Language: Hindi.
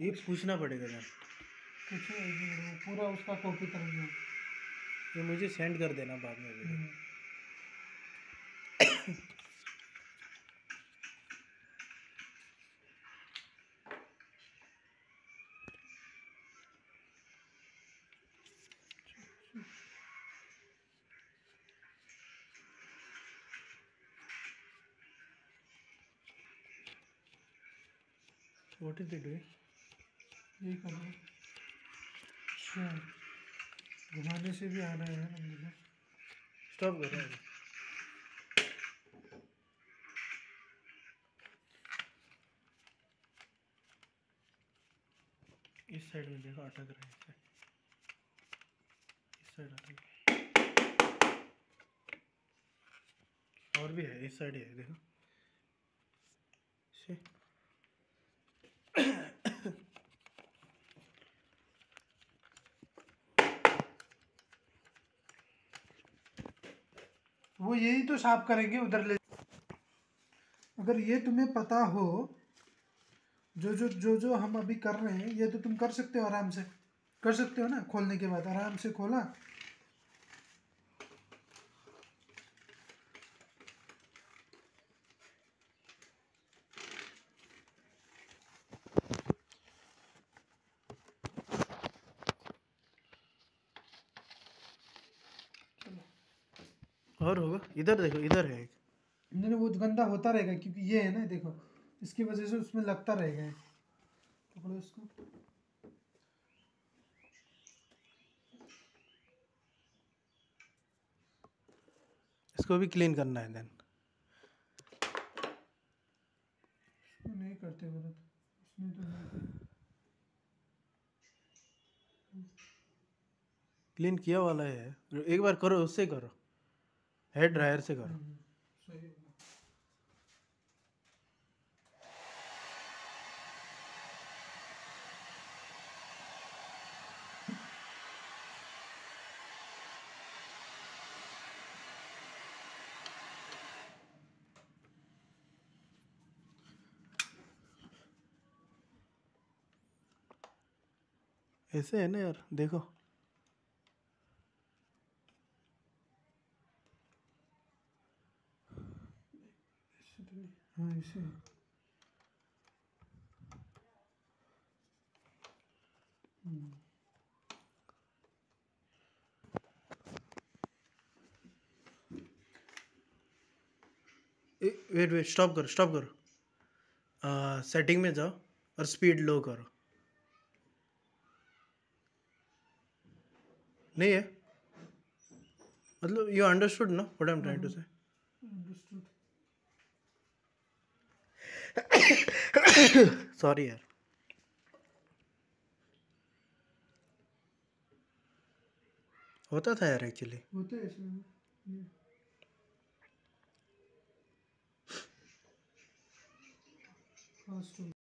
ये पूछना पड़ेगा यार। कुछ पूरा उसका कॉपी करेंगे ये मुझे सेंड कर देना बाद में video hmm. What is it यही कर अच्छा घुमाने से भी आ रहा है ना मुझे स्टॉप करो अभी। इस साइड में देखो अटक रहा है इस साइड इस साइड अटक रहा है। और भी है इस साइड है देखो से वो यही तो साफ़ करेंगे, उधर ले अगर ये तुम्हें पता हो, जो जो जो जो हम अभी कर रहे हैं, ये तो तुम कर सकते हो आराम से। कर सकते हो ना, खोलने के बाद। आराम से खोला। और होगा। इधर देखो इधर है एक। नहीं वो गंदा होता रहेगा क्योंकि ये है ना देखो इसकी वजह से उसमें लगता रहेगा। पकड़ो इसको। इसको भी क्लीन करना है देन नहीं करते गलत इसमें तो नहीं क्लीन किया वाला है। एक बार करो उससे करो। हेयर ड्रायर से करो हम्म। ऐसे है ना यार देखो ऐसे तो नहीं हाँ ऐसे वेट वेट स्टॉप करो स्टॉप करो. सेटिंग में जाओ और स्पीड लो करो. नहीं है? मतलब यू अंडरस्टूड ना what I am trying to say understood. Sorry यार। होता था यार एक्चुअली होते